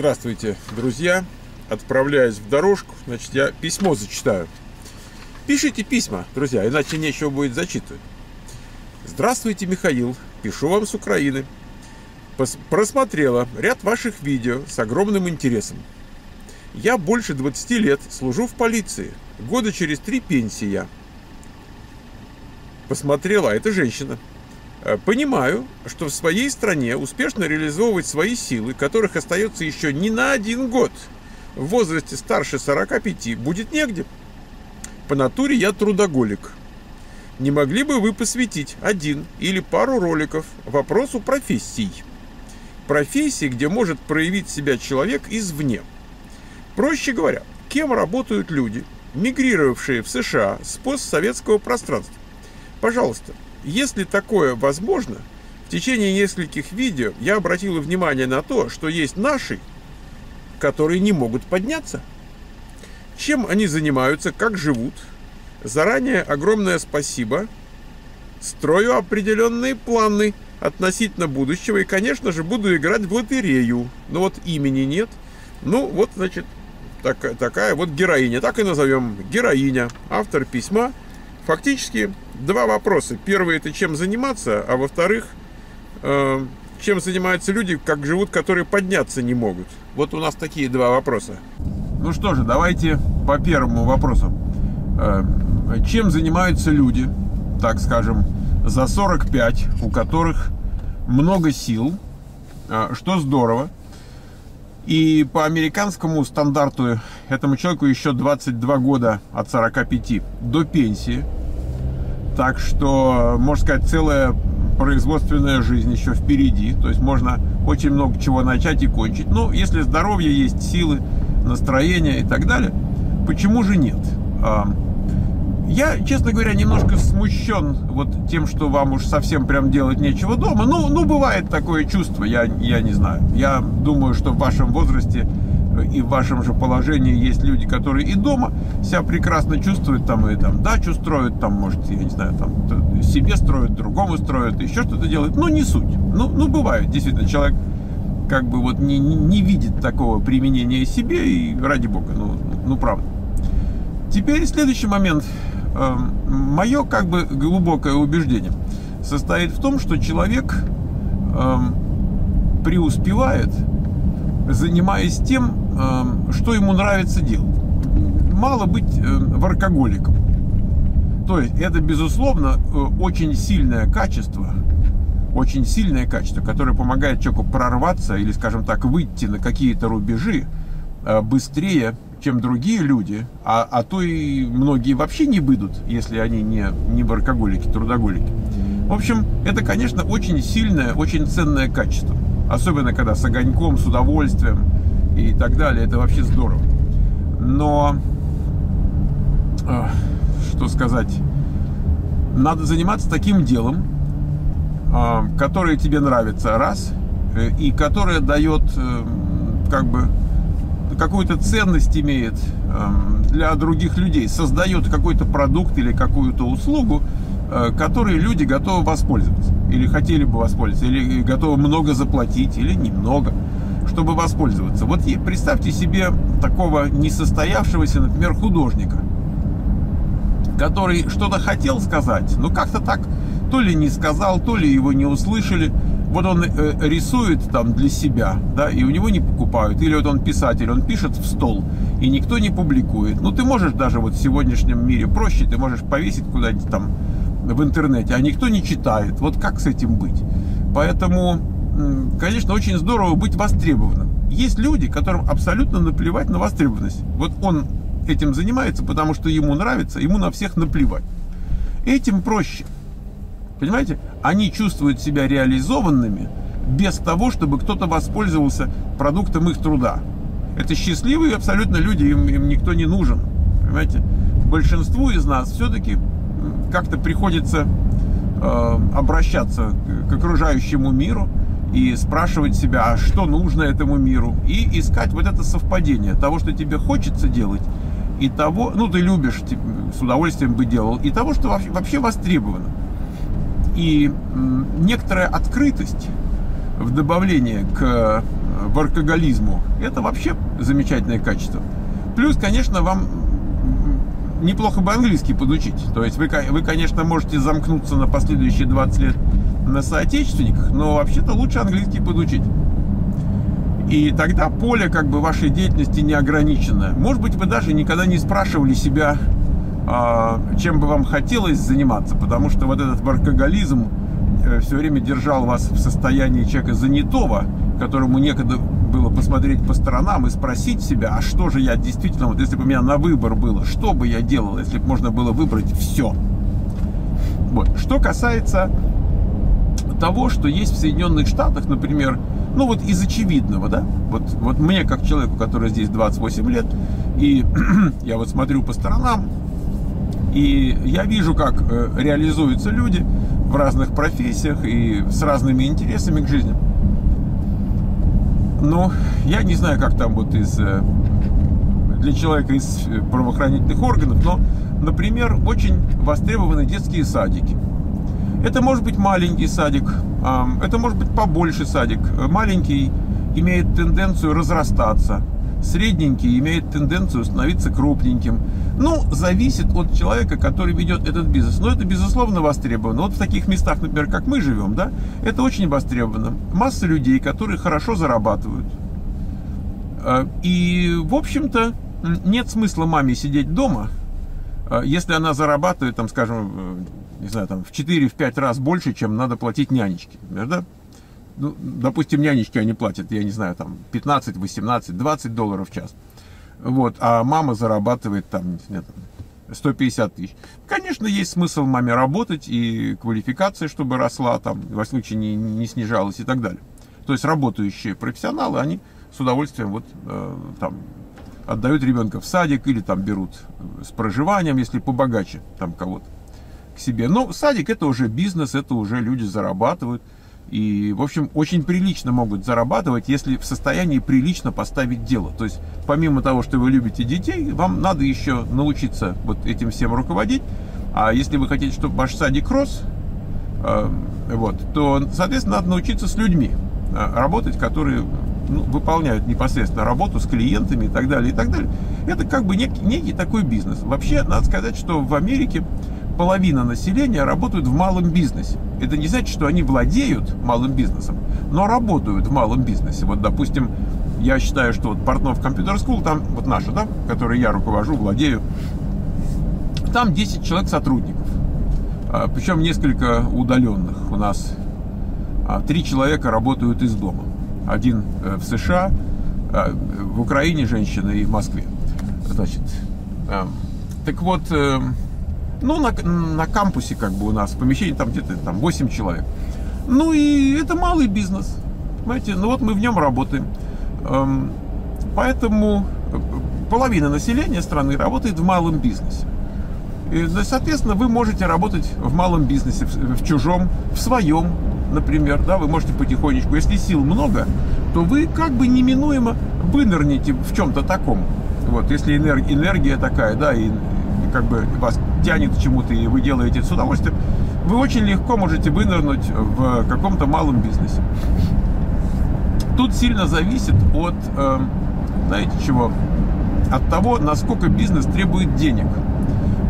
Здравствуйте, друзья. Отправляясь в дорожку, значит, я письмо зачитаю. Пишите письма, друзья, иначе нечего будет зачитывать. Здравствуйте, Михаил. Пишу вам с Украины. Пос просмотрела ряд ваших видео с огромным интересом. Я больше 20 лет служу в полиции. Года через три пенсии я. Посмотрела, а это женщина. Э, понимаю, что в своей стране успешно реализовывать свои силы, которых остается еще не на один год, в возрасте старше 45, будет негде. По натуре я трудоголик. Не могли бы вы посвятить один или пару роликов вопросу профессий? Профессии, где может проявить себя человек извне. Проще говоря, кем работают люди, мигрировавшие в США с постсоветского пространства? Пожалуйста, если такое возможно, в течение нескольких видео я обратил внимание на то, что есть наши, которые не могут подняться. Чем они занимаются, как живут. Заранее огромное спасибо. Строю определенные планы относительно будущего и, конечно же, буду играть в лотерею. Но вот имени нет. Ну, вот, значит, так, такая вот героиня. Так и назовем. Героиня. Автор письма – фактически два вопроса. Первый это чем заниматься, а во-вторых, э, чем занимаются люди, как живут, которые подняться не могут. Вот у нас такие два вопроса. Ну что же, давайте по первому вопросу. Э, чем занимаются люди, так скажем, за 45, у которых много сил, э, что здорово. И по американскому стандарту этому человеку еще 22 года от 45 до пенсии. Так что, можно сказать, целая производственная жизнь еще впереди. То есть можно очень много чего начать и кончить. Ну, если здоровье есть, силы, настроение и так далее, почему же нет? Я, честно говоря, немножко смущен вот тем, что вам уж совсем прям делать нечего дома. Ну, ну бывает такое чувство, я, я не знаю. Я думаю, что в вашем возрасте и в вашем же положении есть люди, которые и дома себя прекрасно чувствуют, там и там дачу строят, там, может, я не знаю, там себе строят, другому строят, еще что-то делают. Ну, не суть. Ну, ну бывает, действительно, человек как бы вот не, не, не видит такого применения себе, и ради бога, ну, ну правда. Теперь следующий момент. Эм, Мое как бы глубокое убеждение состоит в том, что человек эм, преуспевает, занимаясь тем, что ему нравится делать. Мало быть воркоголиком. То есть это, безусловно, э, очень сильное качество, очень сильное качество, которое помогает человеку прорваться или, скажем так, выйти на какие-то рубежи э, быстрее, чем другие люди, а, а то и многие вообще не выйдут, если они не, не баркоголики, трудоголики. В общем, это, конечно, очень сильное, очень ценное качество. Особенно, когда с огоньком, с удовольствием и так далее. Это вообще здорово. Но, э, что сказать, надо заниматься таким делом, э, которое тебе нравится, раз, э, и которое дает, как бы, какую-то ценность имеет для других людей, создает какой-то продукт или какую-то услугу, которые люди готовы воспользоваться, или хотели бы воспользоваться, или готовы много заплатить, или немного, чтобы воспользоваться. Вот представьте себе такого несостоявшегося, например, художника, который что-то хотел сказать, но как-то так то ли не сказал, то ли его не услышали, вот он э, рисует там для себя, да, и у него не покупают. Или вот он писатель, он пишет в стол, и никто не публикует. Ну, ты можешь даже вот в сегодняшнем мире проще, ты можешь повесить куда-нибудь там в интернете, а никто не читает. Вот как с этим быть? Поэтому, конечно, очень здорово быть востребованным. Есть люди, которым абсолютно наплевать на востребованность. Вот он этим занимается, потому что ему нравится, ему на всех наплевать. Этим проще. Понимаете? Они чувствуют себя реализованными без того, чтобы кто-то воспользовался продуктом их труда. Это счастливые абсолютно люди, им, им никто не нужен. Понимаете? Большинству из нас все-таки как-то приходится э, обращаться к окружающему миру и спрашивать себя, а что нужно этому миру, и искать вот это совпадение того, что тебе хочется делать, и того, ну, ты любишь, с удовольствием бы делал, и того, что вообще, вообще востребовано и некоторая открытость в добавлении к в алкоголизму. Это вообще замечательное качество. Плюс, конечно, вам неплохо бы английский подучить. То есть вы, вы, конечно, можете замкнуться на последующие 20 лет на соотечественниках, но вообще-то лучше английский подучить. И тогда поле как бы вашей деятельности не ограничено. Может быть, вы даже никогда не спрашивали себя, а, чем бы вам хотелось заниматься, потому что вот этот алкоголизм э, все время держал вас в состоянии человека занятого, которому некогда было посмотреть по сторонам и спросить себя, а что же я действительно, вот если бы у меня на выбор было, что бы я делал, если бы можно было выбрать все. Вот. Что касается того, что есть в Соединенных Штатах, например, ну вот из очевидного, да, вот, вот мне как человеку, который здесь 28 лет, и я вот смотрю по сторонам, и я вижу, как э, реализуются люди в разных профессиях и с разными интересами к жизни. Ну, я не знаю, как там вот из э, для человека из э, правоохранительных органов, но, например, очень востребованы детские садики. Это может быть маленький садик, это может быть побольше садик. Маленький имеет тенденцию разрастаться, средненький имеет тенденцию становиться крупненьким. Ну, зависит от человека, который ведет этот бизнес. Но это, безусловно, востребовано. Вот в таких местах, например, как мы живем, да, это очень востребовано. Масса людей, которые хорошо зарабатывают. А, и, в общем-то, нет смысла маме сидеть дома, а, если она зарабатывает, там, скажем, не знаю, там, в 4-5 раз больше, чем надо платить нянечке. Да? Ну, допустим, нянечки они платят, я не знаю, там, 15, 18, 20 долларов в час. Вот, а мама зарабатывает там, нет, 150 тысяч. Конечно, есть смысл маме работать и квалификация, чтобы росла, там, во случае не, не снижалась и так далее. То есть работающие профессионалы, они с удовольствием вот э, там отдают ребенка в садик или там берут с проживанием, если побогаче там кого-то себе. Но садик это уже бизнес, это уже люди зарабатывают. И, в общем, очень прилично могут зарабатывать, если в состоянии прилично поставить дело. То есть, помимо того, что вы любите детей, вам надо еще научиться вот этим всем руководить. А если вы хотите, чтобы ваш садик рос, э, вот, то, соответственно, надо научиться с людьми э, работать, которые ну, выполняют непосредственно работу с клиентами и так далее, и так далее. Это как бы некий, некий такой бизнес. Вообще, надо сказать, что в Америке половина населения работают в малом бизнесе. Это не значит, что они владеют малым бизнесом, но работают в малом бизнесе. Вот, допустим, я считаю, что вот Портнов Computer School, там вот наша, да, которой я руковожу, владею, там 10 человек сотрудников. А, Причем несколько удаленных. У нас а, три человека работают из дома. Один э, в США, а, в Украине женщина и в Москве. Значит, эм, так вот, эм, ну, на, на кампусе как бы у нас в помещении там где-то там 8 человек. Ну и это малый бизнес. Понимаете, ну вот мы в нем работаем. Эм, поэтому э, половина населения страны работает в малом бизнесе. И, соответственно, вы можете работать в малом бизнесе, в, в чужом, в своем, например, да, вы можете потихонечку. Если сил много, то вы как бы неминуемо вынырнете в чем-то таком. Вот, если энергия, энергия такая, да, и как бы вас тянет к чему-то, и вы делаете с удовольствием, вы очень легко можете вынырнуть в каком-то малом бизнесе. Тут сильно зависит от, э, знаете чего, от того, насколько бизнес требует денег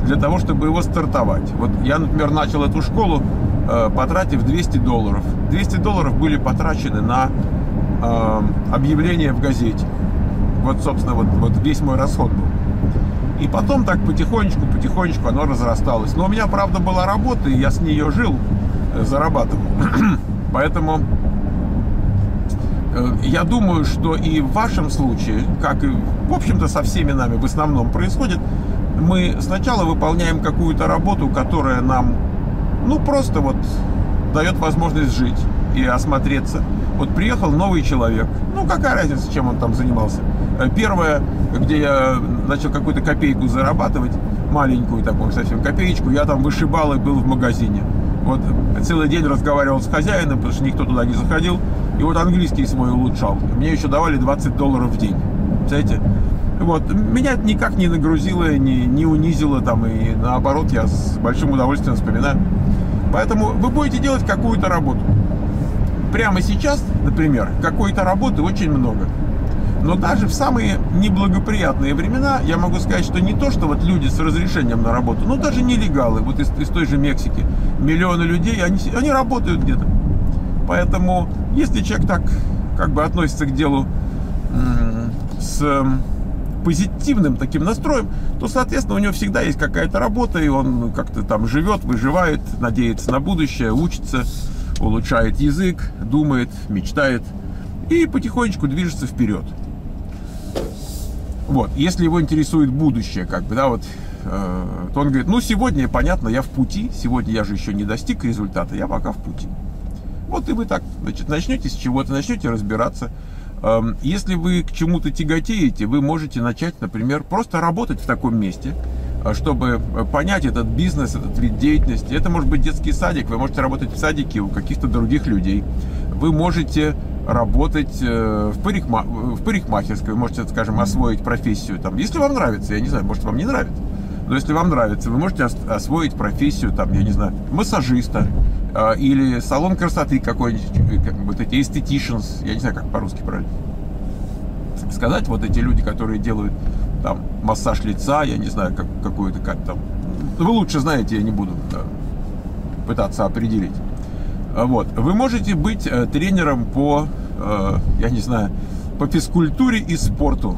для того, чтобы его стартовать. Вот я, например, начал эту школу, э, потратив 200 долларов. 200 долларов были потрачены на э, объявление в газете. Вот, собственно, вот, вот весь мой расход был. И потом так потихонечку, потихонечку оно разрасталось. Но у меня, правда, была работа, и я с нее жил, э, зарабатывал. Поэтому э, я думаю, что и в вашем случае, как и, в общем-то, со всеми нами в основном происходит, мы сначала выполняем какую-то работу, которая нам, ну, просто вот дает возможность жить и осмотреться. Вот приехал новый человек, ну, какая разница, чем он там занимался. Э, первое, где я начал какую-то копейку зарабатывать, маленькую такую совсем копеечку, я там вышибал и был в магазине. Вот целый день разговаривал с хозяином, потому что никто туда не заходил. И вот английский свой улучшал. Мне еще давали 20 долларов в день. Знаете? Вот. Меня это никак не нагрузило, не, не унизило там. И наоборот, я с большим удовольствием вспоминаю. Поэтому вы будете делать какую-то работу. Прямо сейчас, например, какой-то работы очень много. Но даже в самые неблагоприятные времена я могу сказать, что не то, что вот люди с разрешением на работу, но даже нелегалы, вот из, из той же Мексики, миллионы людей, они, они работают где-то. Поэтому, если человек так как бы относится к делу с позитивным таким настроем, то, соответственно, у него всегда есть какая-то работа, и он как-то там живет, выживает, надеется на будущее, учится, улучшает язык, думает, мечтает и потихонечку движется вперед. Вот, если его интересует будущее, как бы, да, вот, э, то он говорит, ну, сегодня, понятно, я в пути, сегодня я же еще не достиг результата, я пока в пути. Вот и вы так, значит, начнете с чего-то, начнете разбираться, Эм, если вы к чему-то тяготеете, вы можете начать, например, просто работать в таком месте, э, чтобы э, понять этот бизнес, этот вид деятельности. Это может быть детский садик, вы можете работать в садике у каких-то других людей. Вы можете работать э, в, парикма... в парикмахерской, вы можете, скажем, освоить профессию. Там, если вам нравится, я не знаю, может, вам не нравится. Но если вам нравится, вы можете освоить профессию, там, я не знаю, массажиста, или салон красоты какой-нибудь, как, вот эти estheticians, я не знаю, как по-русски правильно сказать, вот эти люди, которые делают там массаж лица, я не знаю, как, какую-то как там, вы лучше знаете, я не буду да, пытаться определить. А вот, вы можете быть э, тренером по, э, я не знаю, по физкультуре и спорту.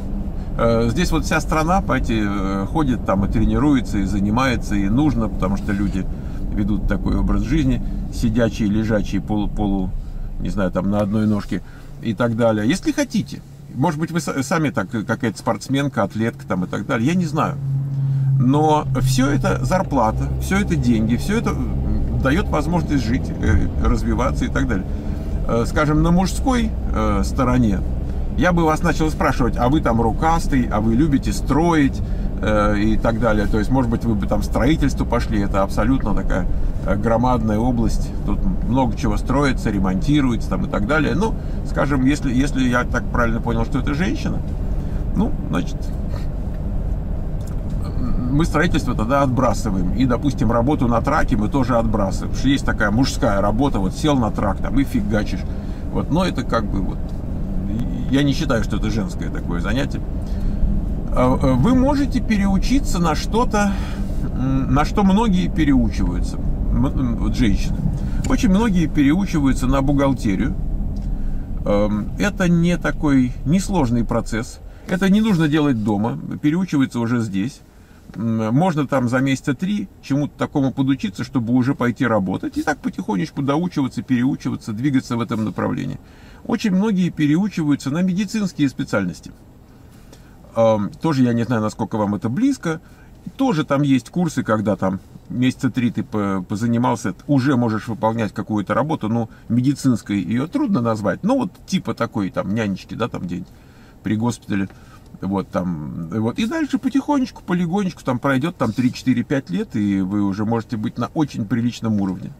Э, здесь вот вся страна, понимаете, э, ходит там и тренируется, и занимается, и нужно, потому что люди ведут такой образ жизни, сидячие, лежачие, полу, полу, не знаю, там на одной ножке и так далее. Если хотите, может быть, вы сами так, какая-то спортсменка, атлетка там и так далее, я не знаю. Но все это зарплата, все это деньги, все это дает возможность жить, э, развиваться и так далее. Э, скажем, на мужской э, стороне я бы вас начал спрашивать, а вы там рукастый, а вы любите строить, Э, и так далее. То есть, может быть, вы бы там строительство пошли, это абсолютно такая э, громадная область, тут много чего строится, ремонтируется там и так далее. Ну, скажем, если, если я так правильно понял, что это женщина, ну, значит, мы строительство тогда отбрасываем. И, допустим, работу на траке мы тоже отбрасываем. Потому что есть такая мужская работа, вот сел на трак там и фигачишь. Вот, но это как бы вот, я не считаю, что это женское такое занятие. А, э, вы можете переучиться на что-то, на что многие переучиваются, вот женщины. Очень многие переучиваются на бухгалтерию. Эм, это не такой несложный процесс. Это не нужно делать дома, переучивается уже здесь. Можно там за месяца три чему-то такому подучиться, чтобы уже пойти работать. И так потихонечку доучиваться, переучиваться, двигаться в этом направлении. Очень многие переучиваются на медицинские специальности. Тоже я не знаю, насколько вам это близко. Тоже там есть курсы, когда там месяца три ты позанимался, уже можешь выполнять какую-то работу, но медицинской ее трудно назвать. Ну, вот типа такой, там, нянечки, да, там где-нибудь при госпитале. Вот там, вот. И дальше потихонечку, полигонечку там пройдет там 3-4-5 лет, и вы уже можете быть на очень приличном уровне.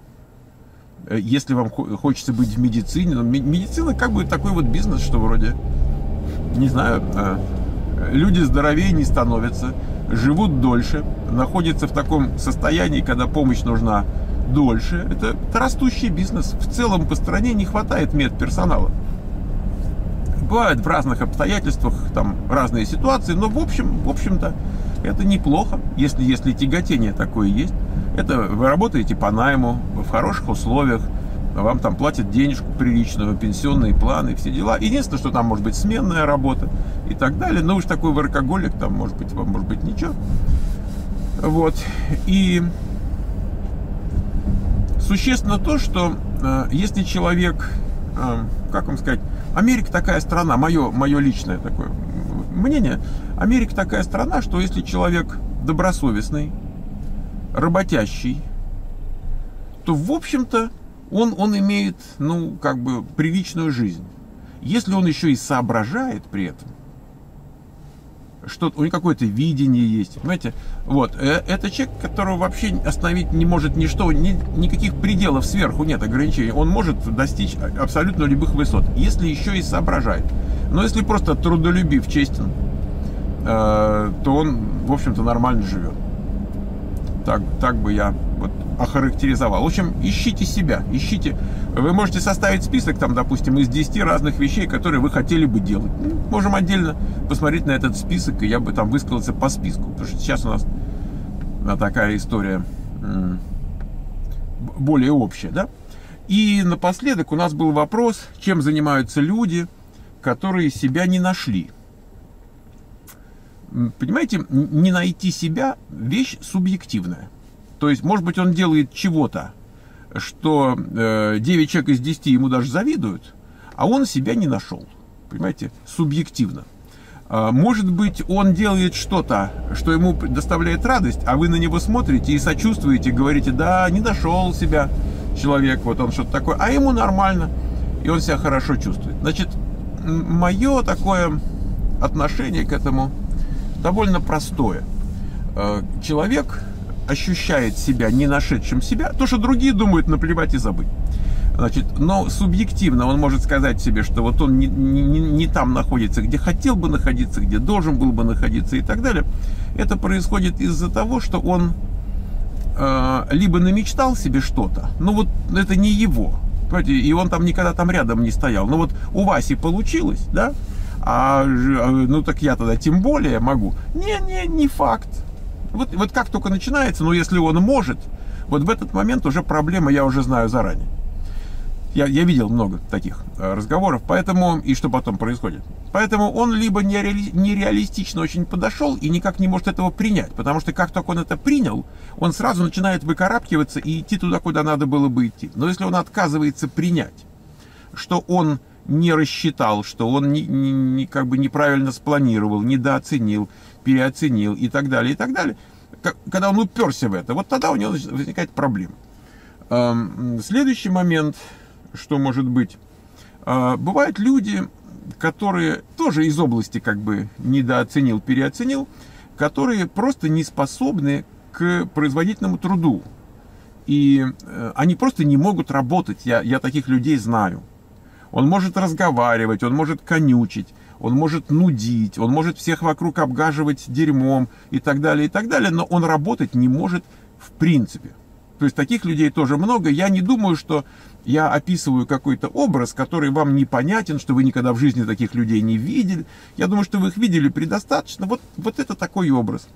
Э, если вам хочется быть в медицине, но медицина как бы такой вот бизнес, что вроде, не знаю, а, люди здоровее не становятся, живут дольше, находятся в таком состоянии, когда помощь нужна дольше. Это, это растущий бизнес. В целом по стране не хватает медперсонала. Бывают в разных обстоятельствах там разные ситуации, но в общем, в общем-то, это неплохо, если, если тяготение такое есть. Это вы работаете по найму, в хороших условиях, вам там платят денежку приличную, пенсионные планы, все дела. Единственное, что там может быть сменная работа и так далее. Но уж такой воркоголик, там может быть, вам может быть ничего. Вот. И существенно то, что э, если человек, как вам сказать, Америка такая страна, мое, мое личное такое мнение, Америка такая страна, что если человек добросовестный, работящий, то, в общем-то, он, он имеет, ну, как бы, приличную жизнь. Если он еще и соображает при этом, что у него какое-то видение есть, понимаете? Вот, э, это человек, которого вообще остановить не может ничто, ни, никаких пределов сверху нет ограничений. Он может достичь абсолютно любых высот, если еще и соображает. Но если просто трудолюбив, честен, э, то он, в общем-то, нормально живет. Так, так бы я вот охарактеризовал. В общем, ищите себя, ищите. Вы можете составить список, там, допустим, из 10 разных вещей, которые вы хотели бы делать. Ну, можем отдельно посмотреть на этот список, и я бы там высказался по списку. Потому что сейчас у нас такая история более общая, да? И напоследок у нас был вопрос, чем занимаются люди, которые себя не нашли. Понимаете, не найти себя – вещь субъективная. То есть, может быть, он делает чего-то, что э, 9 человек из 10 ему даже завидуют, а он себя не нашел. Понимаете, субъективно. А, может быть, он делает что-то, что ему доставляет радость, а вы на него смотрите и сочувствуете, говорите, да, не нашел себя человек, вот он что-то такое, а ему нормально, и он себя хорошо чувствует. Значит, мое такое отношение к этому довольно простое. Э, человек ощущает себя не нашедшим себя, то, что другие думают наплевать и забыть. Значит, но субъективно он может сказать себе, что вот он не, не, не там находится, где хотел бы находиться, где должен был бы находиться и так далее. Это происходит из-за того, что он э, либо намечтал себе что-то, но вот это не его. Понимаете, и он там никогда там рядом не стоял. Но вот у Васи получилось, да? А, ну так я тогда тем более могу. Не, не, не факт. Вот, вот как только начинается, ну если он может, вот в этот момент уже проблема я уже знаю заранее. Я, я видел много таких э, разговоров, поэтому и что потом происходит. Поэтому он либо нереали, нереалистично очень подошел и никак не может этого принять, потому что как только он это принял, он сразу начинает выкарабкиваться и идти туда, куда надо было бы идти. Но если он отказывается принять, что он не рассчитал, что он не, не, как бы неправильно спланировал, недооценил, переоценил и так далее, и так далее, когда он уперся в это, вот тогда у него возникает проблема. Следующий момент – что может быть. А, бывают люди, которые тоже из области как бы недооценил, переоценил, которые просто не способны к производительному труду. И э, они просто не могут работать. Я, я таких людей знаю. Он может разговаривать, он может конючить, он может нудить, он может всех вокруг обгаживать дерьмом и так далее, и так далее, но он работать не может в принципе. То есть таких людей тоже много. Я не думаю, что я описываю какой-то образ, который вам непонятен, что вы никогда в жизни таких людей не видели. Я думаю, что вы их видели предостаточно. Вот, вот это такой образ.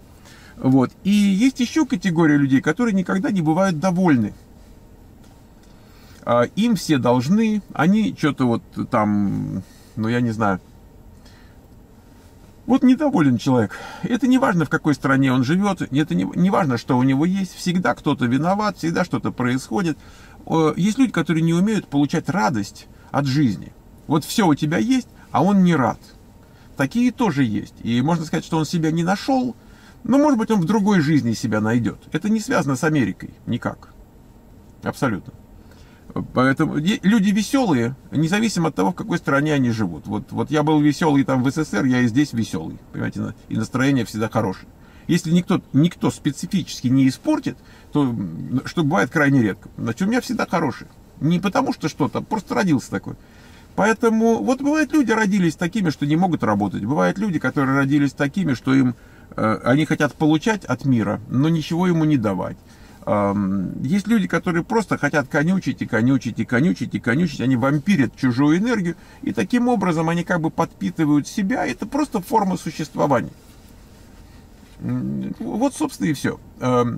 Вот. И есть еще категория людей, которые никогда не бывают довольны. А, им все должны, они что-то вот там, ну я не знаю, вот недоволен человек. Это не важно, в какой стране он живет, это не, не важно, что у него есть. Всегда кто-то виноват, всегда что-то происходит. Есть люди, которые не умеют получать радость от жизни. Вот все у тебя есть, а он не рад. Такие тоже есть. И можно сказать, что он себя не нашел, но, может быть, он в другой жизни себя найдет. Это не связано с Америкой никак. Абсолютно. Поэтому люди веселые, независимо от того, в какой стране они живут. Вот, вот я был веселый там в СССР, я и здесь веселый. Понимаете, и настроение всегда хорошее. Если никто, никто специфически не испортит, то, что бывает крайне редко, значит, у меня всегда хорошее. Не потому что что-то, просто родился такой. Поэтому вот бывают люди родились такими, что не могут работать. Бывают люди, которые родились такими, что им э, они хотят получать от мира, но ничего ему не давать. Есть люди, которые просто хотят конючить и конючить и конючить и конючить. Они вампирят чужую энергию. И таким образом они как бы подпитывают себя. Это просто форма существования. Вот, собственно, и все.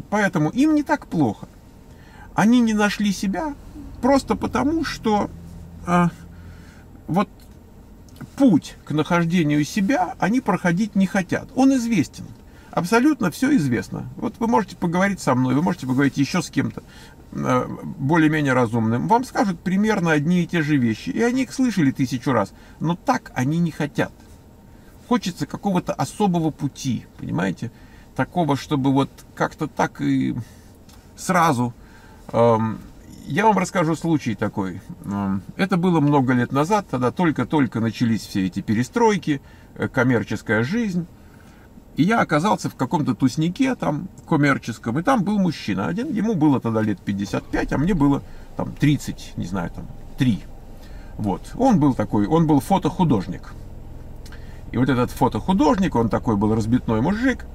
Поэтому им не так плохо. Они не нашли себя просто потому, что а, вот путь к нахождению себя они проходить не хотят. Он известен абсолютно все известно. Вот вы можете поговорить со мной, вы можете поговорить еще с кем-то э, более-менее разумным. Вам скажут примерно одни и те же вещи. И они их слышали тысячу раз. Но так они не хотят. Хочется какого-то особого пути, понимаете? Такого, чтобы вот как-то так и сразу. Эм, я вам расскажу случай такой. Эм, это было много лет назад, тогда только-только начались все эти перестройки, э, коммерческая жизнь. И я оказался в каком-то туснике там коммерческом, и там был мужчина один, ему было тогда лет 55, а мне было там 30, не знаю, там 3. Вот, он был такой, он был фотохудожник. И вот этот фотохудожник, он такой был разбитной мужик,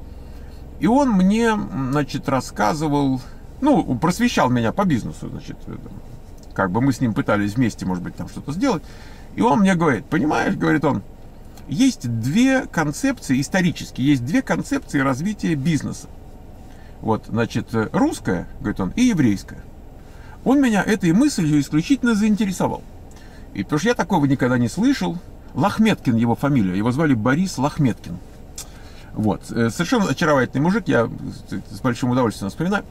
и он мне, значит, рассказывал Ну, просвещал меня по бизнесу, значит. Как бы мы с ним пытались вместе, может быть, там что-то сделать. И он мне говорит, понимаешь, говорит он, есть две концепции, исторические, есть две концепции развития бизнеса. Вот, значит, русская, говорит он, и еврейская. Он меня этой мыслью исключительно заинтересовал. И потому что я такого никогда не слышал. Лахметкин его фамилия, его звали Борис Лахметкин. Вот, э, совершенно очаровательный мужик, я с большим удовольствием вспоминаю.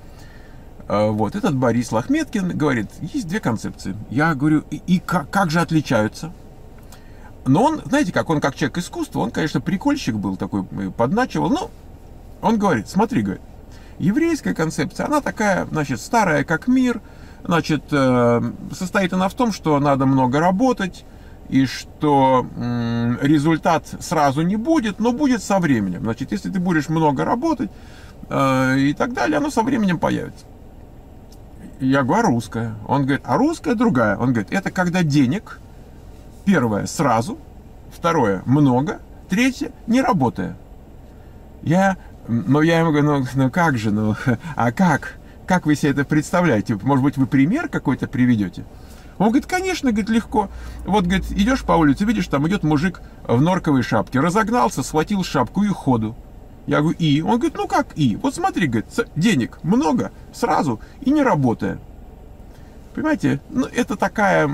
А, вот, этот Борис Лахметкин говорит, есть две концепции. Я говорю, и, и как, как же отличаются? Но он, знаете как, он как человек искусства, он, конечно, прикольщик был такой, э, подначивал, но он говорит, смотри, говорит, еврейская концепция, она такая, значит, старая как мир, значит, э, состоит она в том, что надо много работать, и что результат сразу не будет, но будет со временем. Значит, если ты будешь много работать э, и так далее, оно со временем появится. Я говорю, а русская? Он говорит, а русская другая. Он говорит, это когда денег, первое, сразу, второе, много, третье, не работая. Я, ну, я ему говорю, ну, ну как же, ну, а как? Как вы себе это представляете? Может быть, вы пример какой-то приведете? Он говорит, конечно, говорит, легко. Вот, говорит, идешь по улице, видишь, там идет мужик в норковой шапке, разогнался, схватил шапку и ходу. Я говорю, и? Он говорит, ну как и? Вот смотри, говорит, денег много, сразу и не работая. Понимаете, ну это такая,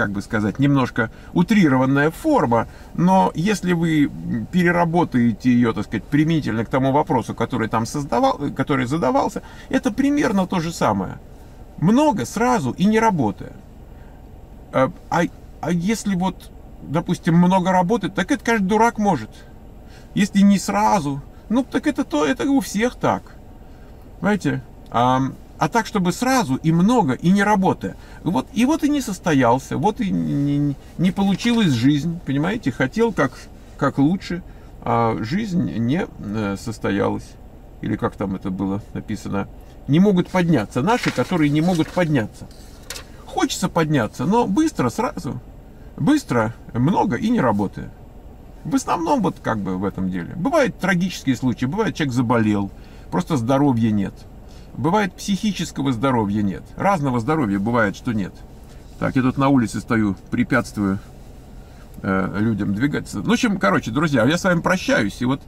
как бы сказать, немножко утрированная форма, но если вы переработаете ее, так сказать, применительно к тому вопросу, который там создавал, который задавался, это примерно то же самое много сразу и не работая. А, а, а если вот, допустим, много работать, так это каждый дурак может. Если не сразу, ну так это то, это у всех так. Понимаете? А так, чтобы сразу и много, и не работая. Вот, и вот и не состоялся, вот и не, не получилась жизнь, понимаете? Хотел как, как лучше, а жизнь не э, состоялась. Или как там это было написано? не могут подняться, наши, которые не могут подняться. Хочется подняться, но быстро, сразу, быстро, много и не работая. В основном вот как бы в этом деле. Бывают трагические случаи, бывает человек заболел, просто здоровья нет. Бывает психического здоровья нет. Разного здоровья бывает, что нет. Так, я тут на улице стою, препятствую э, людям двигаться. Ну, в общем, короче, друзья, я с вами прощаюсь. И вот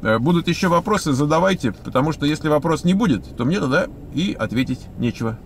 Э, будут еще вопросы, задавайте, потому что если вопрос не будет, то мне тогда и ответить нечего.